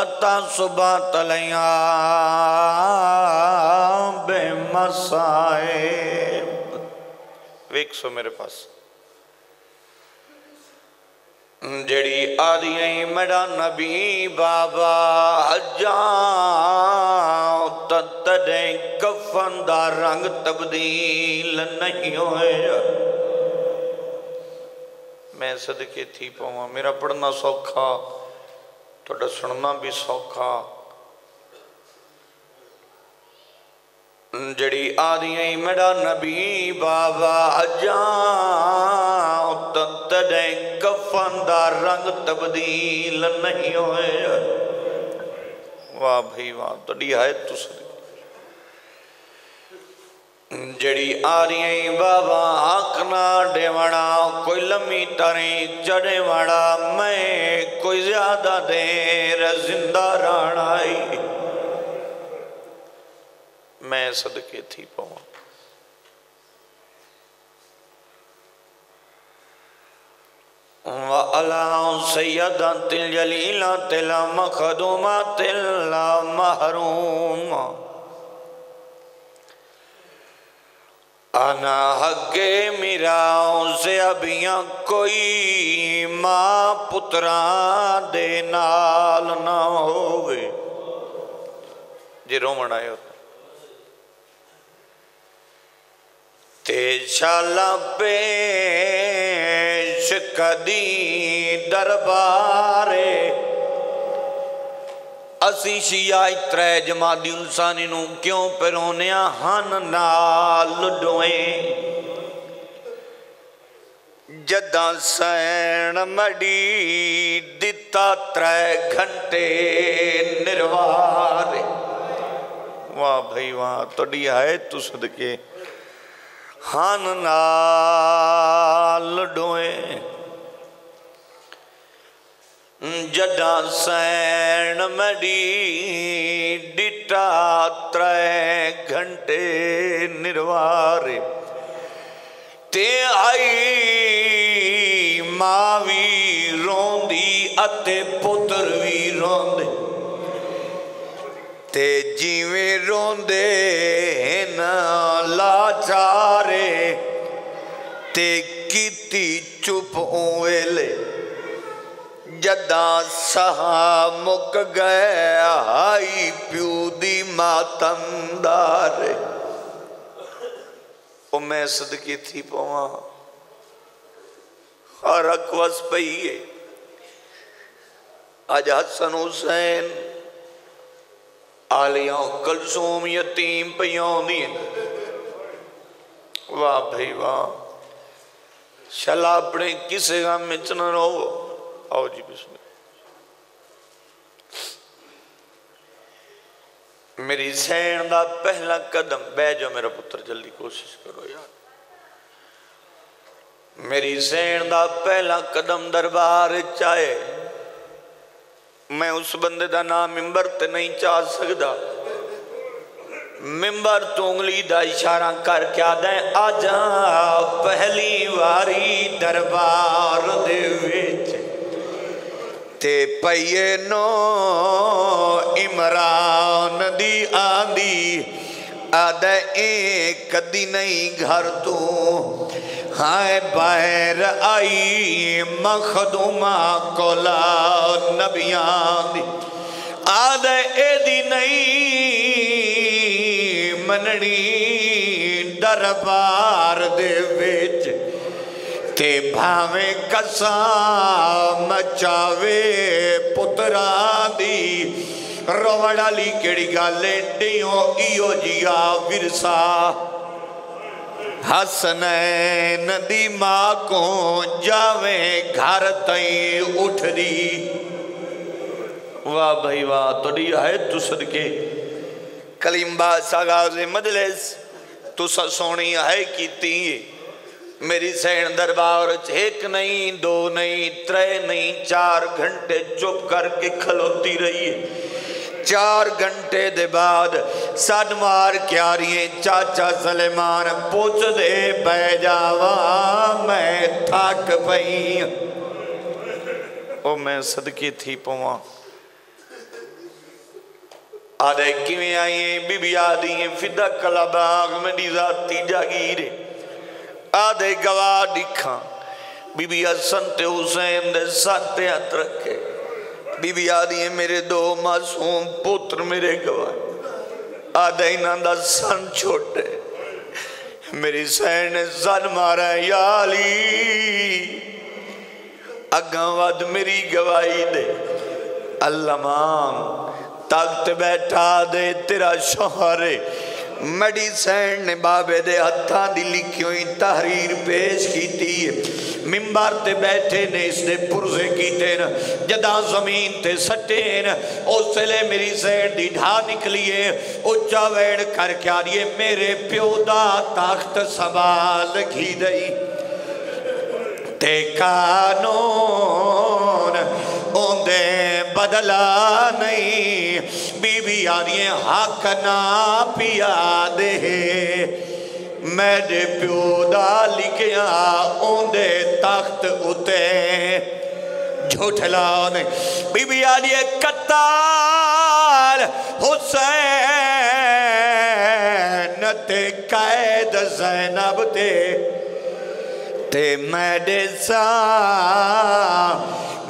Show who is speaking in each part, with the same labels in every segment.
Speaker 1: कालता सुबह तलैया बेमसाए वेख सो मेरे पास। जड़ी आदिया मेरा नबी बाबा हजा तदे कफन का रंग तब्दील नहीं होए। मैं सदके थी पावा, मेरा पढ़ना सौखा। थोड़ा सुनना भी सौखा जड़ी आदिया मेरा नबी बाबा अजा तदे ਕਫਨ ਦਾ रंग ਤਬਦੀਲ नहीं ਹੋਇਆ वाह ਭਈ वाह ਤੁਹਾਡੀ है तुस जड़ी आरिया बाबा आकना डेवड़ा कोई लम्मी तरे चढ़े वाड़ा, मैं कोई ज़्यादा देर ज़िंदा राणाई मैं सदके थी पवा सैयद तिल जलीला तिल, मखदुमा तिल महरूम। अना हगे मिराओं से अभिया कोई माँ पुत्रा दे नाल ना होवे जे रोमन आयो ते शाला पेश कदी दरबारे ਅਸੀਂ ਸ਼ੀਆ ਇਤਰੇ ਜਮਾਦੀ ਇਨਸਾਨੀ ਨੂੰ ਕਿਉਂ ਪਰੋਨਿਆ ਹਨ ਨਾਲ ਲੁੱਡੋਏ ਜਦਾਂ ਸੈਣ ਮੜੀ ਦਿੱਤਾ ਤਰੇ ਘੰਟੇ ਨਿਰਵਾਰ। ਵਾਹ ਭਾਈ ਵਾਹ, ਤੁਹਾਡੀ ਹੈ ਤੂੰ ਸਦਕੇ। ਹਨ ਨਾਲ ਜਡਾ ਸੈਣ ਮੜੀ ਡਿਟਾ ਤ੍ਰੈ ਘੰਟੇ ਨਿਰਵਾਰੇ। ਤੇ ਆਈ ਮਾਂ ਵੀ ਰੋਂਦੀ ਅਤੇ ਪੁੱਤਰ ਵੀ ਰੋਂਦੇ। ਤੇ ਜਿਵੇਂ ਰੋਂਦੇ ਨਾ ਲਾਚਾਰੇ, ਤੇ ਕੀਤੀ ਚੁੱਪ ਉਹ ਵੇਲੇ। जदा सहा मुक गए हाई प्यू दी मातमदार ओ मैं सदकी थी पवा। हर अकवस पई है। अज हसन हुसैन, आलिया कलसूम यतीम पई वाह भाई, वाह। शला अपने किसे गम च न आओ जी बिस्मिल्लाह मेरी सैन का पहला कदम बह जाओ मेरा पुत्र, जल्दी कोशिश करो यार। मेरी सैन का पहला कदम दरबार चाहे मैं उस बंदे का नाम मिंबर ते नहीं चाह सकता मिंबर तो उंगली का इशारा करके आदा आजा पहली वारी दरबार दे विच ते पईए नो इमरान दी आंदी कदी नहीं घर तू हाय बाहर आई मखदुमा कोला नबियाँ आद एदी नहीं मननी दरबार दे विच ते भावे कसा मचावे पुत्रा दी। वाली केड़ी गल इो जिया विरसा। हसनैन दी माँ को जावे, घर तई उठ दी वाह भाई वाह, तोड़ी है तू सदके। कलीम्बा सागाज मजलिस, तुसा सोनी है कीती मेरी सैन दरबार एक नहीं, दो नहीं, त्रे नहीं, चार घंटे चुप करके खलोती रही है चार घंटे दे बाद सन मार क्यारिए, चाचा सलेमान पुछ दे पै जावा, मैं थक पई ओ, मैं सदके थी पवा आदे किवें आई बीबी आदि फिदा कला बाग मेरी जाती जागीर। आदे गवा दिखा। बीबी हसन ते हुसैन दे साथ हथ रखे। बीबी आदि मेरे दो मासूम पुत्र मेरे गवा आदे इन्हों सन छोटे। मेरी सैन ने सन मारा याली अगा वद मेरी गवाही दे। अल्लाह तख्त बैठा दे तेरा शोहरे। मेडिसन ने बाबे दे हथा की लिखी हुई तहरीर पेश की मिम्बर ते बैठे ने, इसने पुरजे कीते न, जदा ज़मीन ते सटे न, उस वे मेरी सैन की ढा निकली है। उच्चा वैन करके आ रही है मेरे प्यो का तख्त संभाल घी दई। ते कानून ओंदे बदला नहीं बीबी हक ना पिया दे। मेरे प्यो का लिखिया ओंदे तख्त उते। झूठला ने बीबी आदि कताल हुसैन ते कैद जैनब ते। ते मेरे सा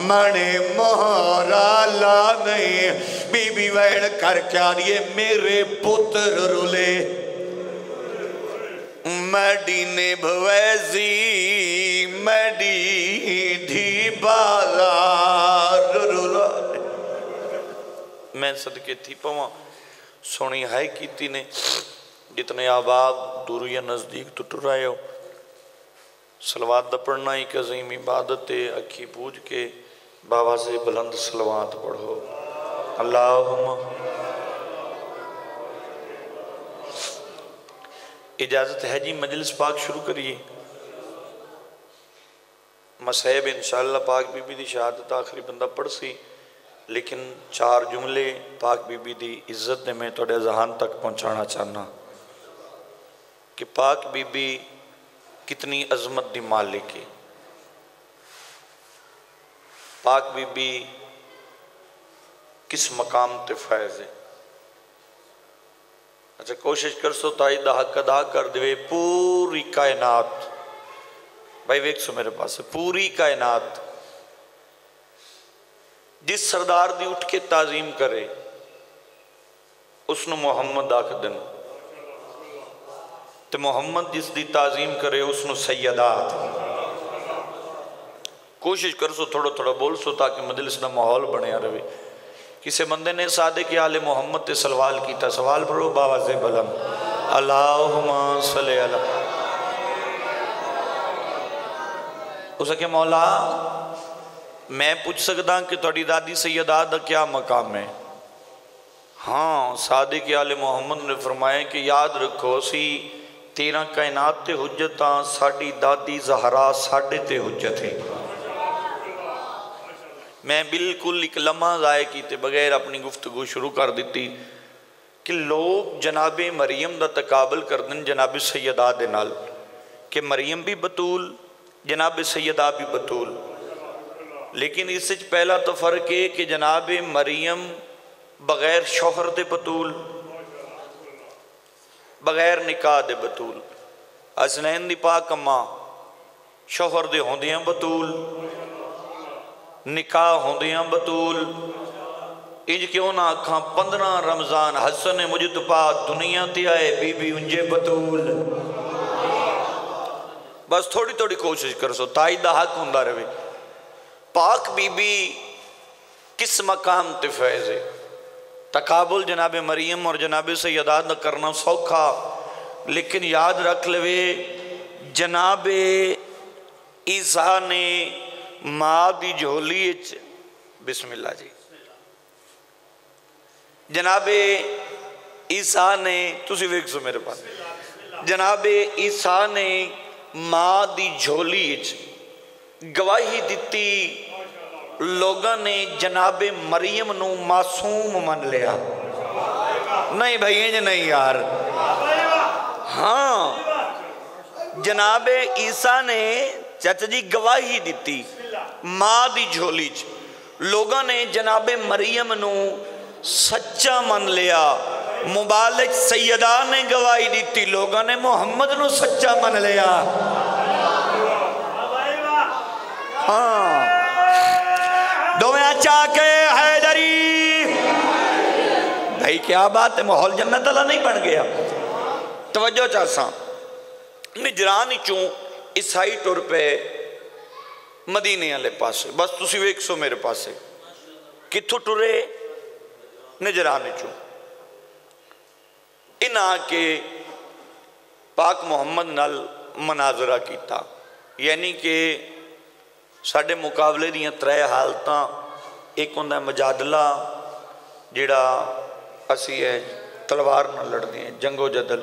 Speaker 1: मणे मोहरा ला नहीं बीबी वैन करके आ रही है मेरे पुत्र रुले। मैडी ने भवैजी मैडी धी बाज़ार रुला मैं सदके थी पवा, सोनी है कीती ने। जितने आबाद दूर या नज़दीक तो टुराए हो सलवात पढ़ना एक अजीम इबादत अखी पूज के बाबा से बुलंद सलवात पढ़ो। अल्लाह इजाज़त है जी, मजलिस पाक शुरू करिए। मसहब इंशाला पाक बीबी की शहादत आखिरी बंदा पढ़ सी, लेकिन चार जुमले पाक बीबी की इज़्ज़त ने मैं थोड़े जहान तक पहुँचाना चाहना कि पाक बीबी कितनी अजमत की मालिक है। पाक बीबी, किस मकाम ते फैज है? अच्छा कोशिश कर सो ताई दा हक अदा कर दे पूरी कायनात। भाई, वेख सो मेरे पास, पूरी कायनात। जिस सरदार दी उठ के ताजीम करे, उसनु मुहम्मद आख दिन। तो मुहम्मद जिस दी ताजीम करे, उसनु सैयदा कोशिश कर सो थोड़ा थोड़ा बोल सो ताकि मजलिस का माहौल बनया रहे किसी बंदे ने सादे के आले मुहम्मद से सवाल किया सवाल पढ़ो, बाबा से बलम अल्लाह सले उसके मौला, मैं पूछ सकता कि थोड़ी दादी सैयदा का क्या मकाम है? हाँ सादे के आले मुहम्मद ने फरमाया कि याद रखो, असी तेरह कायनात ते हुज्जत साड़ी दादी जहरा साढ़े ते हुज्जत है। मैं बिल्कुल एक लम्हा ज़ाय किए बगैर अपनी गुफ्तगु शुरू कर दी कि लोग जनाब मरीम का तकाबल कर दें जनाब सैयदा के नाल, कि मरीम भी बतूल, जनाब सैयदा भी बतूल। लेकिन इस पहला तो फ़र्क है कि जनाब मरीम बगैर शोहर दे बतूल, बगैर निकाह दे बतूल। असनैन दी पाक अम्मा शोहर दे होंदियाँ बतूल। निकाह होंदियाँ बतूल इंज क्यों ना आखा पंद्रह रमज़ान हसन मुजतपा दुनिया ते आए बीबी उंजे बतूल बस थोड़ी थोड़ी कोशिश कर सो ताई का हक होंगे रहे पाक बीबी किस मकाम ते फैज है तकाबुल जनाब मरियम और जनाब सैदा करना सौखा लेकिन याद रख लवे जनाब ईसा ने माँ की झोली बिस्मिल्ला जी। जनाबे ईसा ने तुम वेख सो मेरे पास। जनाबे ईसा ने माँ की झोली गवाही दी लोगों ने जनाबे मरीम न मासूम मन लिया। नहीं भाई, इंज नहीं यार। हाँ जनाबे ईसा ने चाचा जी गवाही दी माँ की झोली च। लोगों ने जनाबे मरीम न सच्चा मन लिया। मुबालिक सैयदा ने गवाही दी लोगों ने मुहम्मद न सच्चा मन लिया। हाँ। दोवें हैदरी। भाई, क्या बात है, माहौल जन्नत वाला नहीं बन गया। तवज्जो चासा चों ईसाई टुर पे मदीने वाले पास बस तुम वेख सो मेरे पास कितों टुरे नजराने चो इन आके पाक मुहम्मद नाल मनाजरा किया यानी कि साढ़े मुकाबले दियाँ त्रै हालत एक होंगे मजादला जोड़ा असी है तलवार न लड़ते हैं जंगो जदल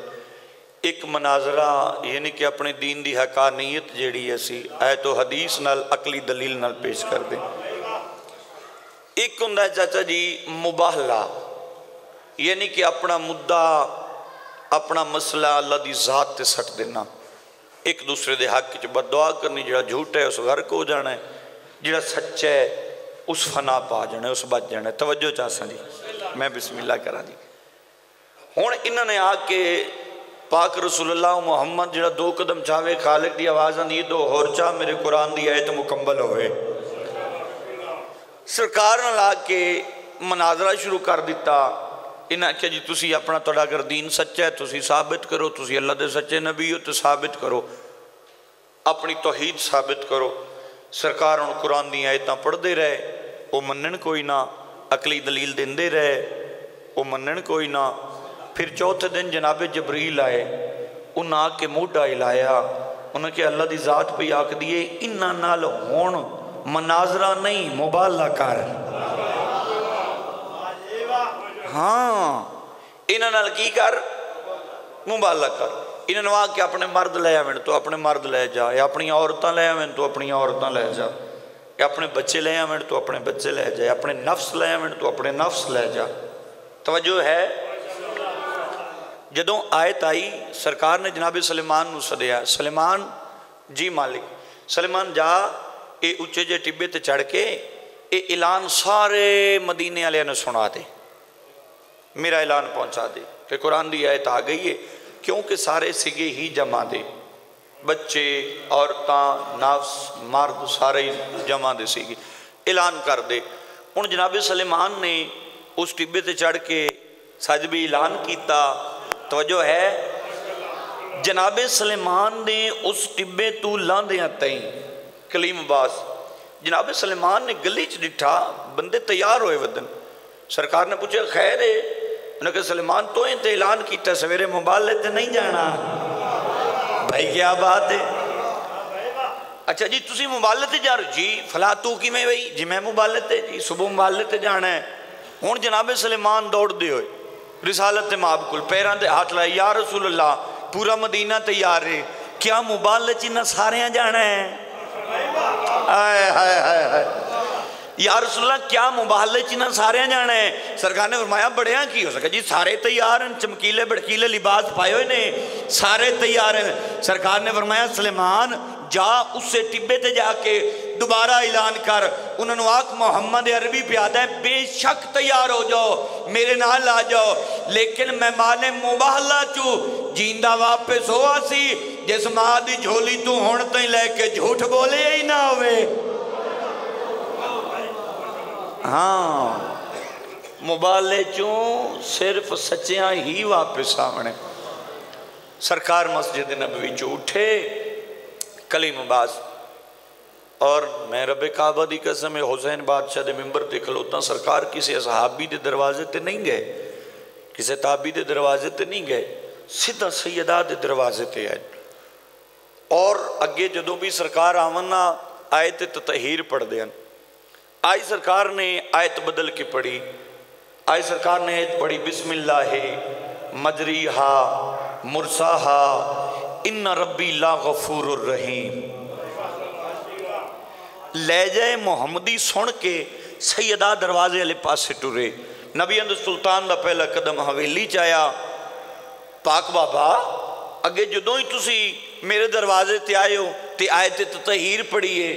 Speaker 1: एक मनाजरा यानी कि अपने दीन हकानीयत जी असी ऐ तो हदीस नाल अकली दलील नाल पेश करते हैं एक होंगे चाचा जी मुबाहला यानी कि अपना मुद्दा अपना मसला अल्लाह की जात से सट देना एक दूसरे के हक च बदुआ करनी जो झूठ है उस गर्क हो जाना है जोड़ा सच्चा है उस फना पा जाना उस बच जाना तवज्जो चासा जी मैं बिस्मिल्ला करा जी हूँ इन्होंने आके पाक रसुल्ला मुहम्मद जो दो कदम चावे खालिक की आवाज़ आँदी, दो होर चाह, मेरे कुरान की आयत मुकम्मल होवे। सरकार ला के मनाजरा शुरू कर दिता। इन्हें आख्या जी तुम अपना थोड़ा अगर दीन सच्चा है तुम साबित करो तुम अल्लाह के सच्चे नबी हो तो साबित करो। अपनी तोहीद साबित करो। सरकार हूँ कुरान दयत पढ़ते रहे वो मनन कोई ना, अकली दलील देंदे रहे वो मनन कोई ना फिर चौथे दिन जनाबे जबरील आए उन्हें आके मोटा हिलाया उन्हें क्या अल्लाह की जात पी आख दिए इन्हों हूँ मनाजरा नहीं, मुबाला कर। हाँ इन्होंने की कर? मुबाला कर। इन्होंने के अपने मर्द ले आवन तो अपने मर्द ले जा, या अपनी औरतें ले आवन तो अपनी औरतें ले जा। या अपने बच्चे ले आवन तो अपने बच्चे ले जा। अपने नफ्स ले आवन तो अपने नफ्स ले जा। तवज्जो है? जदों आयत आई, सरकार ने जनाबे सलेमान सदया सलेमान जी मालिक, सलेमान जा ये उच्चे जे टिब्बे ते चढ़ के ये ऐलान सारे मदीने वाले ने सुना दे। मेरा ऐलान पहुँचा दे। कि कुरान की आयत आ गई है, क्योंकि सारे सिगे ही जमा दे। बच्चे, औरतां, नफ्स, मर्द सारे ही जमा दे सीगे। ऐलान कर दे। हूँ जनाबे सलेमान ने उस टिब्बे ते चढ़ के सज भी ऐलान किया तवजो है जनाबे सलेमान ने उस टिब्बे तू लांदिया तई कलीम अब्बास जनाब सलेमान ने गली च डिठा बंदे तैयार होए वदन सरकार ने पूछा खैर है उन्हें कहा सलेमान तो ही तो ऐलान किया सवेरे मुबाले तो नहीं जाना भाई क्या बात है अच्छा जी तुम मुबाले ते जा रहे जी फला तू कि बई जी मैं मुबाले ते जी सुबह मुबाले ते जाना है हूँ जनाबे सलेमान दौड़ते हो रिसालत माब को पैरों से हाथ लाए यार रसूल अल्लाह पूरा मदीना तैयार है क्या मुबाले च इन्हें सारे जाना है? यार रसुल्ला क्या मुबाले च सारे जाना है? सरकार ने फरमाया, बड़िया की हो सके? जी, सारे तैयार हैं चमकीले भड़कीले लिबास पाए हुए ने। सारे तैयार हैं। सरकार ने फरमाया, सलेमान जा उससे टिब्बे ते जाके दोबारा ऐलान कर। उन्होंने आख, मोहम्मद अरबी प्यादा है, बेशक तैयार हो जाओ, मेरे नाल आ जाओ। लेकिन मैं माने मुबाहला चू जींदा वापस हो सी, जिस माँ की झोली तू हूँ तई लैके झूठ बोले ही ना हो हाँ मुबाले चो सिर्फ़ सच्चिया ही वापस आवने सरकार मस्जिद नबी चो उठे। कलीमबाज और मैं रब काबा की कसम हुसैन बादशाह के मैंबर से खलोता, सरकार किसी असहाबी के दरवाजे पर नहीं गए, किसी ताबी के दरवाजे पर नहीं गए, सीधा सैयदा के दरवाजे पर आए। और अगे जो भी सरकार आवन ना आए तो तहीर पढ़ते हैं। आई सरकार ने आयत बदल के पढ़ी, आई सरकार ने आयत पढ़ी बिस्मिल्ला है मजरी हा मुरसा हा इन रबी ला गफूर रहीम। ले जाए मुहम्मदी सुन के सैयदा दरवाजे वाले पासे टुरे। नबी अंद सुल्तान का पहला कदम हवेली च पाक बाबा, अगे जो ही तुम मेरे दरवाजे ते आए हो तो आयत तहीर पढ़ीए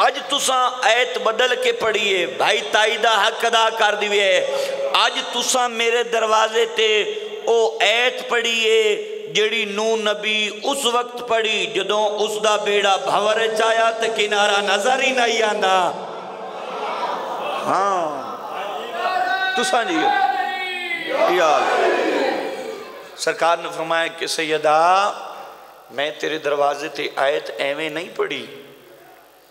Speaker 1: अज तुसा ऐत बदल के पढ़ीए भाई, ताई का हक अदा कर दिए अज तुसा मेरे दरवाजे ते ओ ऐत पढ़ीए जड़ी नू नबी उस वक्त पढ़ी जो उसका बेड़ा भवर चाया तो किनारा नज़र ही नहीं आता हाँ। तुसा जी यार सरकार ने फरमाया कि सैयदा, मैं तेरे दरवाजे ते आयत एवें नहीं पढ़ी।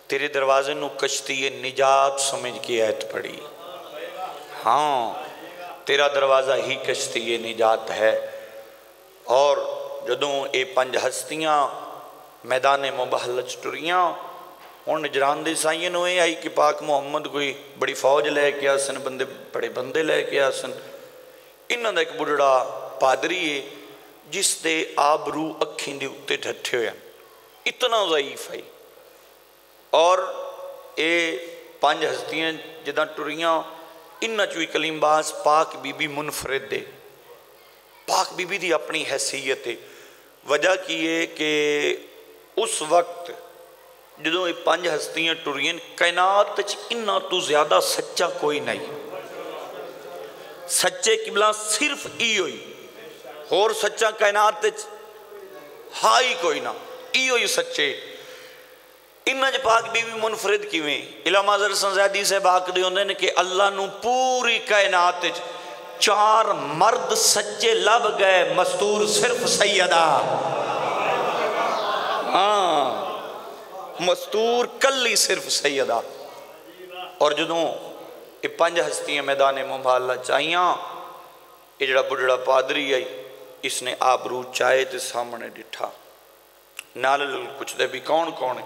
Speaker 1: तेरे दरवाजे न कश्ती निजात समझ के आयत पढ़ी। हाँ तेरा दरवाज़ा ही कश्ती निजात है। और जदों ये पंज हस्तियाँ मैदान मुबाहल टुरियाँ हूँ नजरान के साइए ये आई कि पाक मुहम्मद कोई बड़ी फौज लैके आ सन बंदे, बड़े बंदे लैके आ सन इन्हों का एक बुढ़ड़ा पादरी है जिसके आबरू अखी के उत्ते ठट्ठे हुए इतना ज़ईफ है और ये हस्तियाँ जिदा टुरियाँ, इन्हों चो कलीमबाज पाक बीबी मुनफरद पाक बीबी की अपनी हैसीयत है। वजह की है कि उस वक्त जो ये पाँच हस्तियाँ टुरियाँ कैनात इन्ना तो ज़्यादा सच्चा कोई नहीं। सच्चे किबला सिर्फ़ ई ही। होर सच्चा कैनात हा ही कोई ना इो ही सच्चे। इन्हें पाक बीबी मुनफरिद किमें इलामाजर संजैदी साहब आखते होंगे ने कि अल्लाह पूरी कायनात चार मर्द सच्चे लभ गए, मस्तूर सिर्फ़ सैयदा। हाँ मस्तूर कल सिर्फ़ सैयदा। और जो ये पंज हस्तियाँ मैदान मुबाला चाहिए ये जड़ा बुढ़ड़ा पादरी आई, इसने आबरू चाहे तो सामने डिठा। नाल पुछते भी कौन कौन है?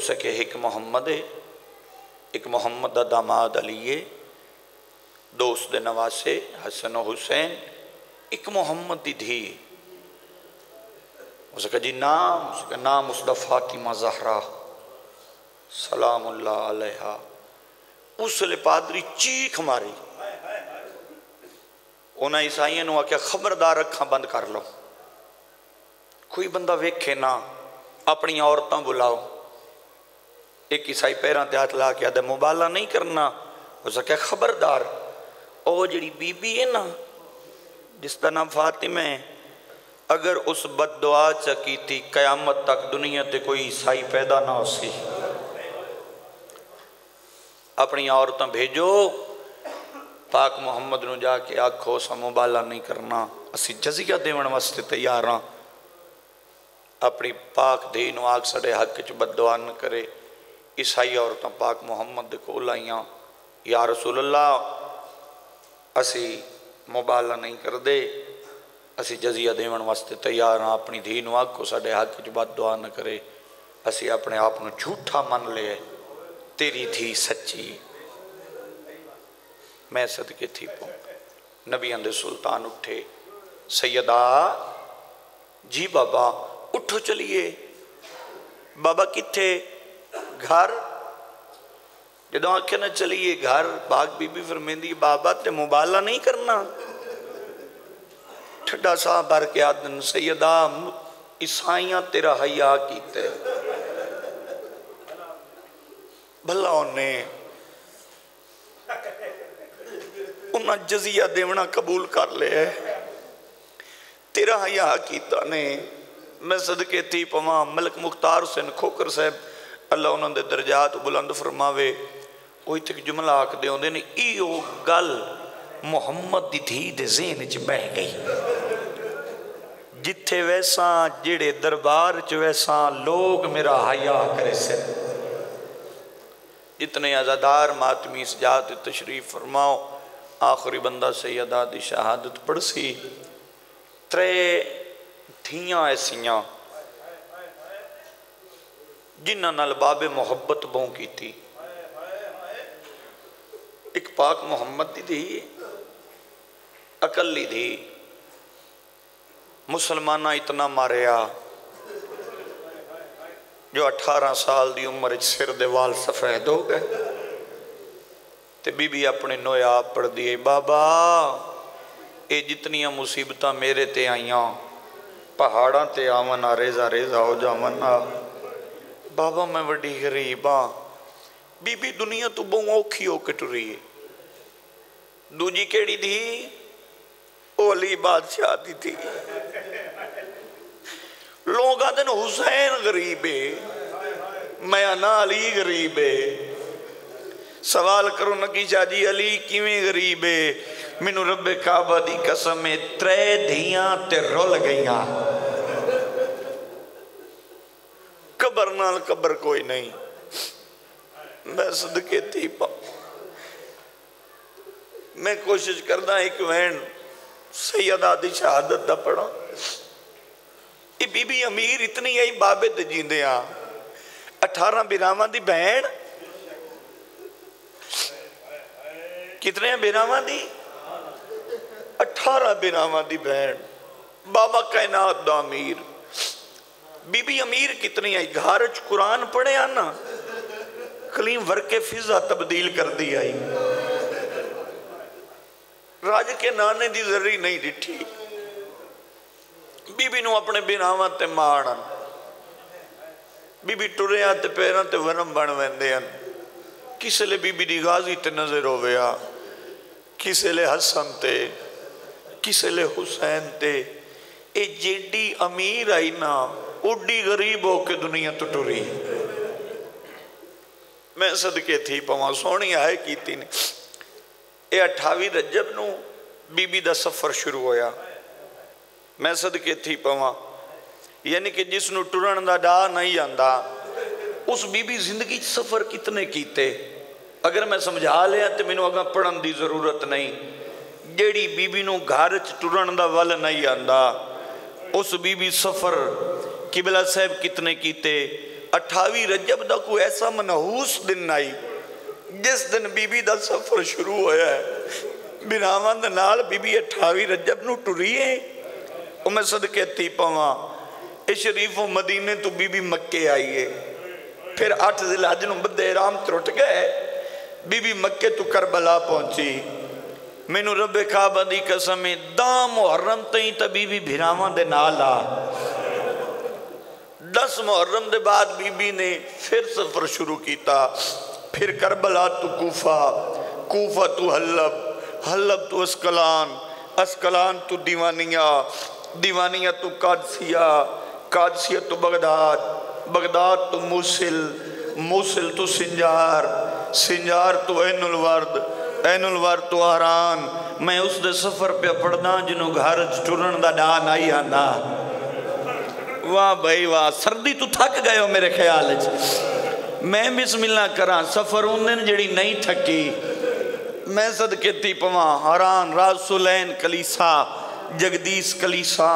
Speaker 1: सके एक मुहम्मद है एक मुहम्मद का दामाद अली है। दो उसके नवासे हसन हुसैन, एक मोहम्मद धी उसका जी, नाम। उसका नाम उसका फातिमा जहरा सलाम अलहा। उसले पादरी चीख मारी। उन्हें ईसाइयों आख्या, खबरदार अखा बंद कर लो। कोई बंदा वेखे ना, अपन औरतों बुलाओ। एक ईसाई पैरों ते हाथ ला के आदे मुबाला नहीं करना। उस आख्या वो जी बीबी है ना जिसका नाम फातिमा है अगर उस बददुआ च की थी कयामत तक दुनिया ते कोई ईसाई पैदा ना हो सी अपनी औरतों भेजो पाक मुहम्मद न जाके आखो असा नहीं करना असी जजिया देवन वास्ते तैयार हाँ अपनी पाक धी आग साढ़े हक च बदुआ न करे ईसाई औरत पाक मुहम्मद को आईया या रसूल्ला असी मुबाला नहीं करते असी जजिया देवन वास्ते तैयार हाँ अपनी धी आखो साढ़े हक च बदुआ न करे असी अपने आप में झूठा मन लिया तेरी धी सच्ची मैं सदके थी पाऊँ नबी अंदर सुल्तान उठे सैयदा जी बाबा उठो चलिए बाबा किथे घर जो आखे ना चलिए घर, बाग बीबी फिर मेहंदी बाबा ते मुबाला नहीं करना। ठंडा साह भर के आदन, सैयदा ईसाइया तेरा हया किते। भला उन्हें उन्हें जजिया देवना कबूल कर लिया तेरा हया किया ने। मैं सदके थी पवा, मलक मुख्तार हुसैन खोकर साहब, अल्लाह उन्होंने दर्जात बुलंद फरमावे। वो तक जुमला आखते आते ने यो गल मुहम्मद की धी के जेन च बह गई जिथे वैसा जेड़े दरबार च वैसा लोग मेरा हया करे से जितने आज़ादार मातमी सजात तशरीफ़ फरमाओ आखिरी बंदा सैयदा दी शहादत पढ़सी त्रे धियाँ ऐसियाँ जिन्होंने बाबे मुहब्बत बहु की एक पाक मुहम्मद की धी अकली धी मुसलमाना इतना मारिया जो अठारह साल की उम्र सिर दे वाल सफ़ेद हो गए तो बीबी अपने नोया आप पढ़ दिए बाबा ये जितनिया मुसीबत मेरे ते आईया पहाड़ा ते आवन आ रेजा रेजा हो जावन आ बाबा मैं वड्डी गरीब हाँ बीबी दुनिया तो बहु औखी होके टुरी है। दूजी केड़ी थी ओली बादशाह दी थी। लोग आते हुसैन गरीब है मैं ना अली गरीब है। सवाल करो नकीशा जी अली किवें गरीब है? मैनू रबे काबा दी कसम है, त्रै धियाँ ते रुल गई कबर नाल कबर कोई नहीं। मैं सदके थी पा मैं कोशिश करदा एक वैन सैयदा दी शहादत दा पढ़ा ये बीबी अमीर इतनी आई बाबे ते जींदे आ अठारह बिरावां दी भैन कितने बिरावां दी अठारह बिरावां दी बहन बाबा कैनात दा अमीर बीबी अमीर कितनी आई घर च कुरान पढ़े कलीम वर्के फिजा तब्दील कर दी आई राज के नाने दी जरी नहीं डिठी बीबी नु अपने बिनावा ते माण बीबी टुरिया ते पैरों ते वरम बन वेंदे हैं किस ले बीबी दी गाजी ते नज़र होवे किसे ले हसन ते, किसे ले हुसैन ते। जेडी अमीर आई ना उडी गरीब होके दुनिया तो टुरी मैं सदके थी पवा सोहनी आए की ने ये अठावी रजब न बीबी का सफ़र शुरू होया मैं सदके थी पवा यानी कि जिसनों टुरन का डा नहीं आता उस बीबी ज़िंदगी सफ़र कितने किते अगर मैं समझा लिया तो मैं अगर पढ़न की ज़रूरत नहीं जेड़ी बीबी न घर च टुरन का वल नहीं आता उस बीबी सफ़र किबला साहब कितने किते अठावी रजब का कोई ऐसा मनहूस दिन आई जिस दिन बीबी का सफ़र शुरू होया है। बीबी अठावी रजब न टुरी है वो मैं सदके थी पवा ये शरीफों मदीने तो बीबी मक्के आई है फिर अठ जिलाज बदे राम त्रुट गए, बीबी मक्के तो करबला पहुँची। मैनू रबे काबा की कसम दाम मुहर्रम तई तो बीबी भिराव के नाल आ। दस मुहर्रम के बाद बीबी ने फिर सफ़र शुरू किया फिर करबला तू कूफा कूफा तू हल्लब हल्लब तू अस्कलान अस्कलान तू दीवानिया दीवानिया तू कादसिया कादसिया तू बगदाद बगदाद तू मूसिल मूसिल तू सिंजार सिंजार तू एनुल वर्द वर्द तू आरान। मैं उस सफ़र पे पढ़दा जिन्हों घर टुरन का डा नहीं आंदा। वाह भाई वाह, सर्दी तू थक गए हो मेरे ख्याल मैं बिस्मिल्ला करा, सफ़र उन्हें जड़ी नहीं थकी। मैं सदके ती पवा, हरान, रासुलैन कलीसा, जगदीश कलीसा,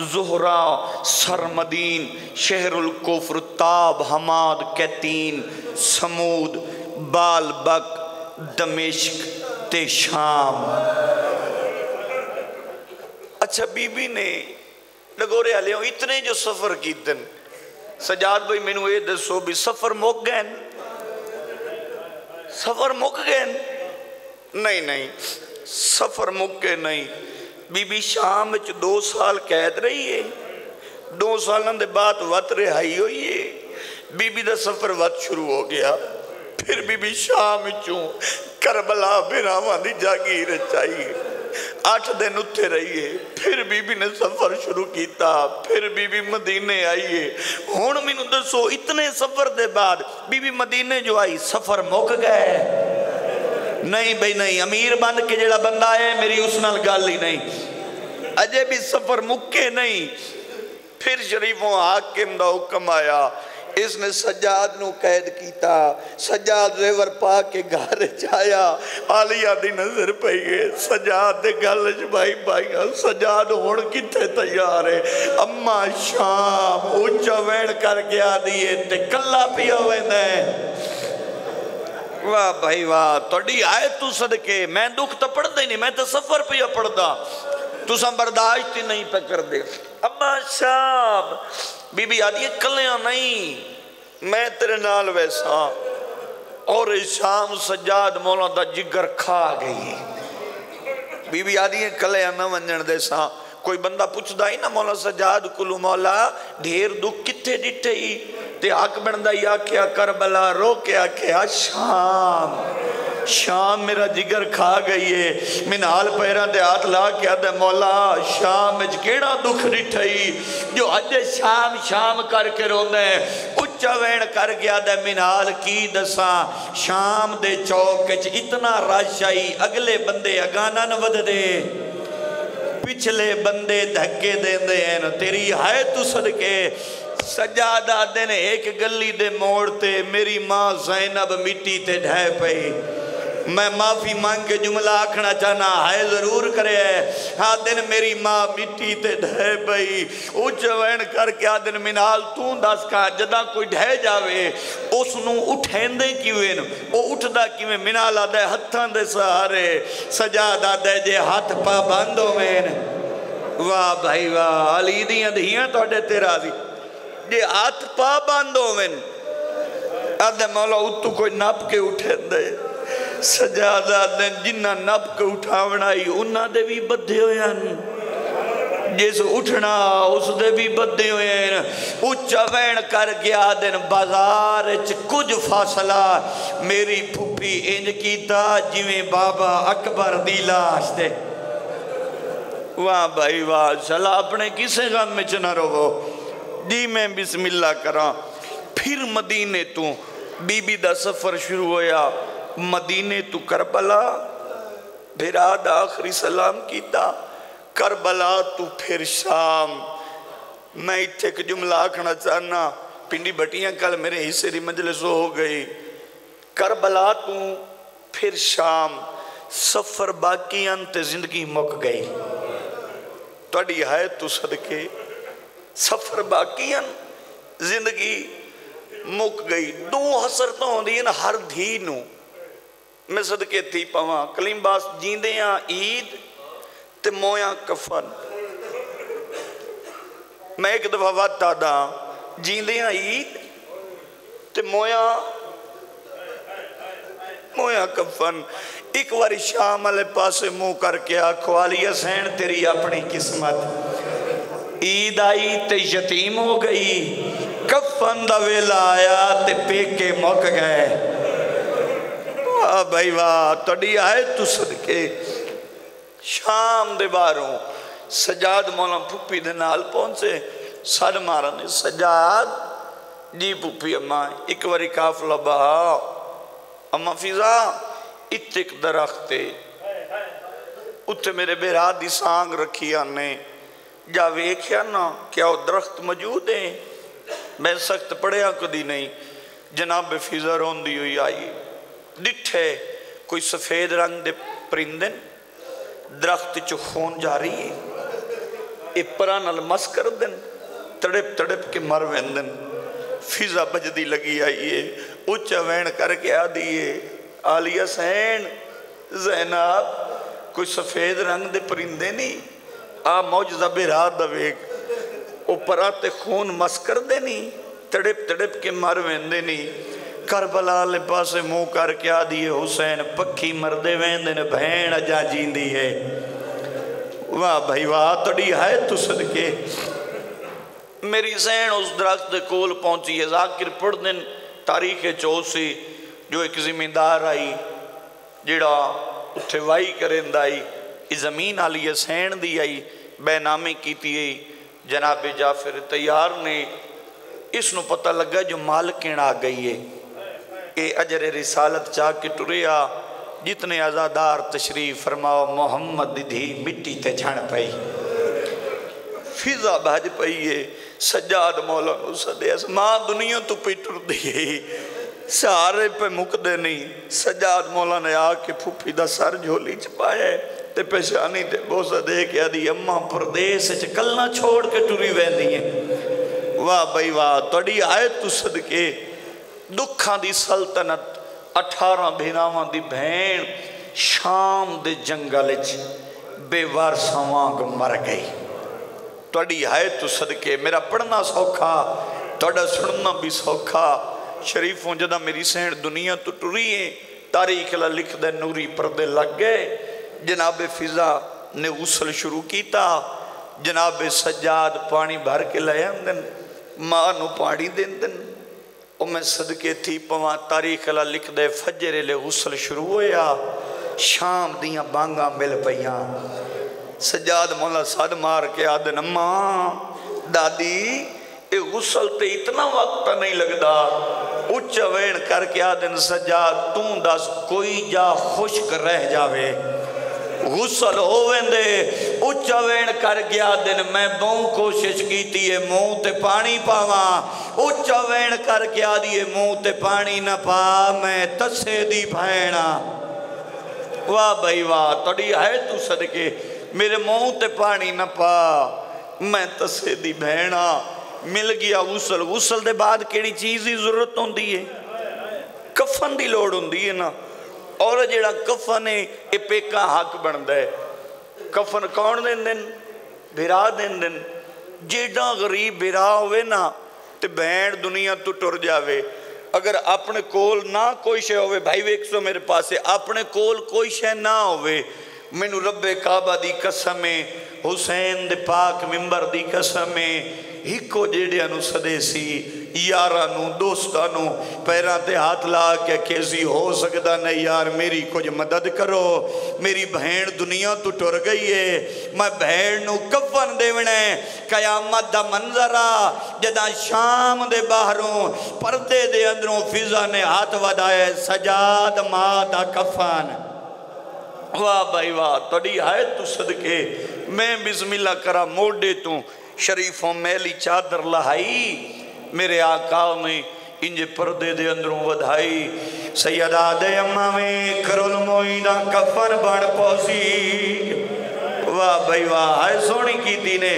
Speaker 1: जोहरा, सरमदीन, शहरुल कुफर, ताब, हमाद, कैतीन, समूद, बाल बक, दमिश्क ते शाम। अच्छा बीबी ने डगोरे वाले इतने जो सफ़र किए सजाद भाई मैनू ये दसो भी सफ़र मुक गए सफ़र मुक गए नहीं नहीं सफ़र मुके नहीं बीबी शाम दो साल कैद रही है दो सालों के बाद रिहाई हुई है बीबी का सफ़र वत शुरू हो गया फिर बीबी शाम चू करबला बिराव की जागीर चाहिए अठ दिन उत्थे रहिए, फिर बीबी ने सफ़र शुरू किया फिर बीबी मदीने आईए हूँ मैनू दसो इतने सफ़र के बाद बीबी मदीने जो आई, सफ़र मुक गए। नहीं बई नहीं, अमीर बन के जरा बंदा है मेरी उस नाल गल ही नहीं। अजे भी सफ़र मुक्के नहीं। फिर शरीफों हाकिम का हुक्म आया इसने सजाद न कैद किया सजाद जेवर पा के घर चाया आलिया की नज़र पई है सजाद के गल च भाई भाई सजाद हूँ कितने तैयार है अम्मा शाम उच्चा वैन कर गया दिए ते कला पिया वेंदा वाह भाई वाह थोड़ी आए तू सदके मैं दुख तो पढ़ता ही नहीं मैं तो सफ़र पिया पढ़ता तुसा बर्दाश्त ही नहीं पे कर दे अम्मा शाम बीबी आदि कलिया नहीं। मैं तेरे नाल वैसा। और शाम सजाद मौला का जिगर खा गई। बीबी आदि कलिया न वंजन दे सा। कोई बंदा पुछदा ही ना, मौला सजाद कुलू मौला, ढेर दुख किथे डिठे ते हक बनता ही आख्या करबला रो के आख्या शाम। शाम मेरा जिगर खा गई है। मिनाल पैर के हाथ ला के आदे मौला शाम केड़ा दुख डिठई जो अज शाम शाम करके रोंद उच्चा वैन कर गया दे मिनाल, की दसा? शाम दे चौक च इतना रश आई, अगले बंदे अगाना न वधदे। पिछले बंदे धक्के देंदे हैं तेरी है तू सदके। सजादा दिन एक गली दे मोड़ ते मेरी माँ जैनब मिट्टी ते ढह पई मैं माफी मांग के जुमला आखना चाहना है जरूर करे हाँ दिन मेरी माँ मिट्टी ते ढह पई उच्च वैन करके आ दिन मिनाल तू दस का जदा कोई ढह जावे उस उठेंदे किवें वो उठदा किवें मिनाल आदे हत्थां दे सहारे सजा दादे जे हाथ पा बंद होवेन वाह भाई वाह अली दियां धियां ਤੁਹਾਡੇ ਤੇ ਰਾਜ਼ੀ ਜੇ ਹੱਥ ਪਾ ਬੰਦ ਹੋਵਨ ਆਦੇ ਮੌਲਾ ਉਤੋਂ ਕੋਈ ਨੱਪ ਕੇ ਉਠੇਂਦੇ ਸਜਾਦਾ ਨੇ ਜਿੰਨਾ ਨੱਪ ਕੇ ਉਠਾਵਣਾ ਹੀ ਉਹਨਾਂ ਦੇ ਵੀ ਬੱਧੇ ਹੋਏ ਹਨ ਜਿਸ ਉਠਣਾ ਉਸ ਦੇ ਵੀ ਬੱਧੇ ਹੋਏ ਹਨ ਉੱਚਾ ਵੈਣ ਕਰ ਗਿਆ ਦਿਨ ਬਾਜ਼ਾਰ ਚ ਕੁਝ ਫਾਸਲਾ ਮੇਰੀ ਫੁੱਫੀ ਇੰਜ ਕੀਤਾ ਜਿਵੇਂ ਬਾਬਾ ਅਕਬਰ ਦੀ ਲਾਸ਼ ਤੇ वाह भाई वाह चला अपने किसे गम में च न रहो जी मैं बिस्मिल्ला करा फिर मदीने तू बीबी का सफर शुरू होया मदीने तो करबला, फिर आद आखिरी सलाम किया करबला तू फिर शाम। मैं इतने एक जुमला आखना चाहना पिंडी बटियाँ कल मेरे हिस्से की मंजलिस हो गई। करबला तू फिर शाम। सफ़र बाकी अंत ज़िंदगी मुक गई। थोड़ी है तू सदके। सफ़र बाकी अन ज़िंदगी मुक गई। दो हसर तो आदि हर धी न मैं सदके थी पवा कलीमबास जींद ईद तो मोया कफन मैं एक दफ़ा वादा दा जींद ईद तो मोया मोया कफन एक बार शाम वाले पासे मुँह करके आखो सहन तेरी अपनी किस्मत ईद आई तो यतीम हो गई कफन का वेला आया तो पेके मुक गए वाह भाई वाह थोड़ी आए तू सदके शाम दे बारों सजाद मौला पुप्पी दे नाल पहुँचे सद मारन सजाद जी पुप्पी अम्मा एक बारी काफला बहा अम्मा फिजा इतने एक दरख्त उत्थे मेरे बेरा की सांग रखी आने जा वेख्या ना क्या वो दरख्त मौजूद है मैं सख्त पढ़िया कदी नहीं जनाब फिजा रोंदी डिठे, कोई सफ़ेद रंग के परिंदे दरख्त च खून जारी है ये परा नल मस कर दिन तड़प तड़प के मर वेंदन। फिजा बजदी लगी आई है उच्चा वैन करके आ दिए आलिया सैन, जैनाब, कोई सफ़ेद रंग दे परिंदे नहीं आ मौजदा बेरा दवेग उपरा खून मस कर दे नहीं तड़प तड़प के मर वेंदे नहीं करबला आले पासे मुँह करके आ दिए हुसैन पखी मरदे वेंदे ने भैन अजा जींदी है। वाह भाई, वाह, तड़ी है तू सदके। मेरी सैन उस दरख्त के कोल पहुँची है, जाकिर पढ़ दिन तारीख चौसी, जो एक जिमींदार आई, जड़ा उत्थे वाही करेंदा आई ये ज़मीन आली है, सैन दी आई, बैनामी की जनाबे जाफिर तैयार ने इस पता लगा जो मालकिन आ गई है। ये अजर रिसालत चाह के टुरिया जितने आज़ादार तशरीफ़ फरमाओ, मोहम्मद दी मिट्टी ते झण पई। फिजा भज पई है सजाद मौला सदे माँ दुनिया तो पी टुरदी सहारे पे मुकदे नहीं सजाद मौला ने आके फूफी का सर झोली च पाया ते पेशानी ते बोसा दे के आदि अम्मा प्रदेश च कलना छोड़ के टुरी वहदी है। वाह भाई वाह, तड़ी आए तू सदके। दुखा दी सल्तनत अठारह भेरावां दी भैन शाम दे जंगल च बेवारसा वांग मर गई तड़ी है तू सदके मेरा पढ़ना सौखा थोड़ा सुनना भी सौखा शरीफों जदा मेरी सहन दुनिया तो टुरी है तारीख ला लिख दे नूरी परदे लग गए जनाब फिजा ने उसल शुरू किया जनाब सजाद पानी भर के ले आंदन माँ नु पानी देंदन ਉਹ ਮੈਂ ਸਦਕੇ ਥੀ ਪਵਾਂ ਤਾਰੀਖ ਲਾ ਲਿਖਦੇ ਫਜਰ ਲੇ ਗੁਸਲ ਸ਼ੁਰੂ ਹੋਇਆ ਸ਼ਾਮ ਦੀਆਂ ਬਾਂਗਾ ਮਿਲ ਪਈਆਂ ਸਜਾਦ ਮੌਲਾ ਸਦ ਮਾਰ ਕੇ ਆਦਨ ਅੰਮਾ ਦਾਦੀ ਇਹ ਗੁਸਲ ਤੇ ਇਤਨਾ ਵਕਤ ਨਹੀਂ ਲੱਗਦਾ ਉੱਚ ਵੇਣ ਕਰਕੇ ਆਦਨ ਸਜਾ ਤੂੰ ਦੱਸ ਕੋਈ ਜਾ ਖੁਸ਼ਕ ਰਹਿ ਜਾਵੇ गुसल होवेंदे, उच्च वेण कर गया दिन, मैं बहु कोशिश की है मुँह ते पानी पावा। उच्च वेण कर गया दिए मुँह ते पानी न पा, मैं तसे दी भैणा वाह भाई वाह, तड़ी है तू सदके, मेरे मुँह ते पानी न पा, मैं तसे दी भैणा मिल गया गुसल गुसल के बाद केड़ी चीज़ की ज़रूरत होती है? कफन की लड़ होंगी है ना? और जड़ा कफन है, ये पेका हक बनता है। कफन कौन देंगे बिरा देंगे जेडा गरीब बिरा हो ना तो भैन दुनिया तो टुर जाए अगर अपने कोल ना कोई शे हो भाई वेख सो मेरे पास, अपने कोल कोई शे ना हो मैनू रबे काबा की कसम है, हुसैन दे पाक मिंबर की कसम है, इको जेड़िया सदे सी यारा दोस्तों पैरों ते हाथ ला के केसी हो सकता नहीं यार, मेरी कुछ मदद करो। मेरी बहन दुनिया तो टुर गई है। मैं बहन न कफन देवना कयामत का मंजर आ, जदा शाम दे बाहरों, परदे अंदरों फिजा ने हाथ वधाए सजाद माँ का कफन वाह भाई वाह, तड़ी है तू सदके। मैं बिस्मिल्ला करा मोडे तू, शरीफों मैली चादर लहाई। मेरे आका में इंज परदे दे अंदरों वधाई। सैयदा दे अम्मा में करोल मोई दा कफन बन पौसी। वाह भाई वाह है सोनी की ने।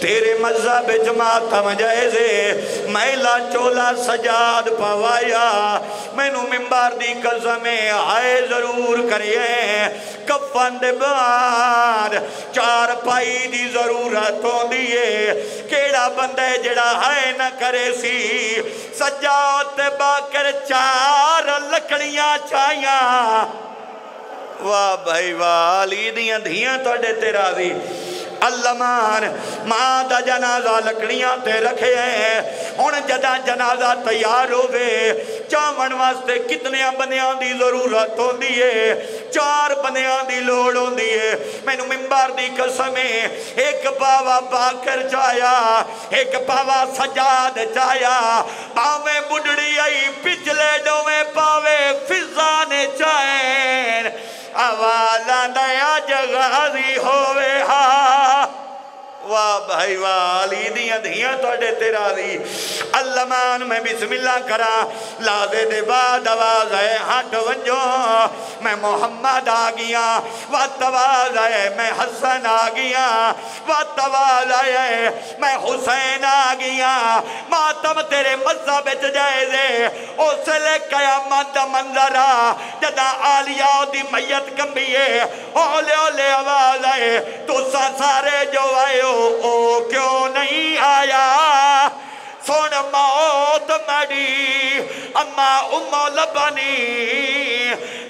Speaker 1: तेरे मज़हब मातम जायजे मैला चोला सजाद पवाया। मैनू मिम्बर दी कसमे आए ज़रूर करिए। कफन दे बाद चार पाई दी ज़रूरत होंदी है। केड़ा बंदा जड़ा है न करे सी? सजाद बाकर चार लकड़ियाँ चाइया वाह भाई वाह अली दियाँ धियाँ तो तेरा भी अल्लमान माँ का जनाजा लकड़ियाँ ते रखे है हूँ जदा जनाजा तैयार हो गए चावन वास्ते कितने बंद की ज़रूरत होती है चार बंदिया की लड़ होती है मैनू मिम्बर की कसम एक पावा पाकर चाया एक पावा सजाद चाया पावे बुढ़ी आई पिछले डोवे पावे फिजा ने चाहे अवाला नया जगाजी होवे हा वाह भाई वाह अली दियाँ धियाँ थोड़े तेरा दी अल्लमान मैं बिस्मिल्लाह करा। लादे दे बाद आवाज़ है हट वंजो। मैं मोहम्मद आ गया वत आवाज़ है मैं हसन आ गया। वत आवाज़ है मैं हुसैन आ गया। मातम तेरे मज़ा बिच जाए दे उसले कयामत मंजर आ जदा आलिया दी मैयत कंबीए ओले ओले आवाज़ आए, तुसा सारे जो हो, ओ क्यों नहीं आया? सुन मौत मड़ी अम्मा उम्मा लबनी।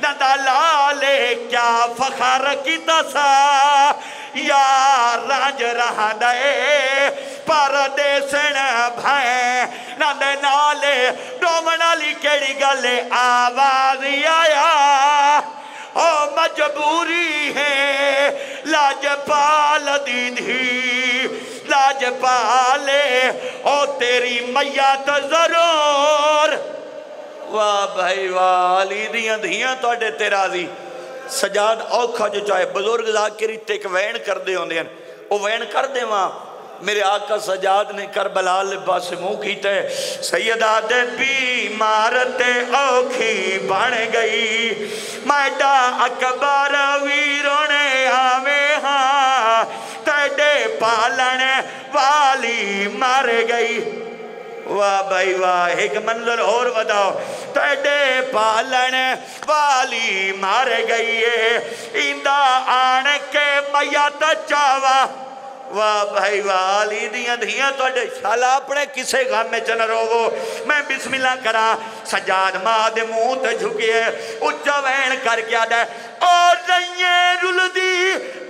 Speaker 1: नदा लाले, क्या फखर की दसा यार राज रहा दे पर देसन भय। नंद नाले डोमन वाली केड़ी गल आवाज़ आया। ओ मजबूरी है, लाजपाल दीदी लाजपाले ओ तेरी मैया तो ज़रूर। वाह भाई वाह, अली दियाँ धियाँ थोड़े तेरा दी सजाद औखा जो चाहे बजुर्ग जाके रिते एक वैन करते होंगे वो वैन कर देव। मेरे आका सजाद ने करबला लिबास मुँह कीते सैयदा दे बीमार ते औखी बन गई। मैडा अकबर वीरों ने आवे हाँ तेडे पालन वाली मर गई। वाह भाई वाह, एक मंजिल और बताओ तेडे पालन वाली मर गई है। इंदा आन के मैया तो चावा। वाह भाई वाह अली दिया धियाँ थोड़े शाला अपने किसे गम च न रोवो? मैं बिस्मिल्ला करा, सजाद माद दे तो ते झुके उच्चा वहन करके आदा और रुल दी